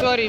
fuori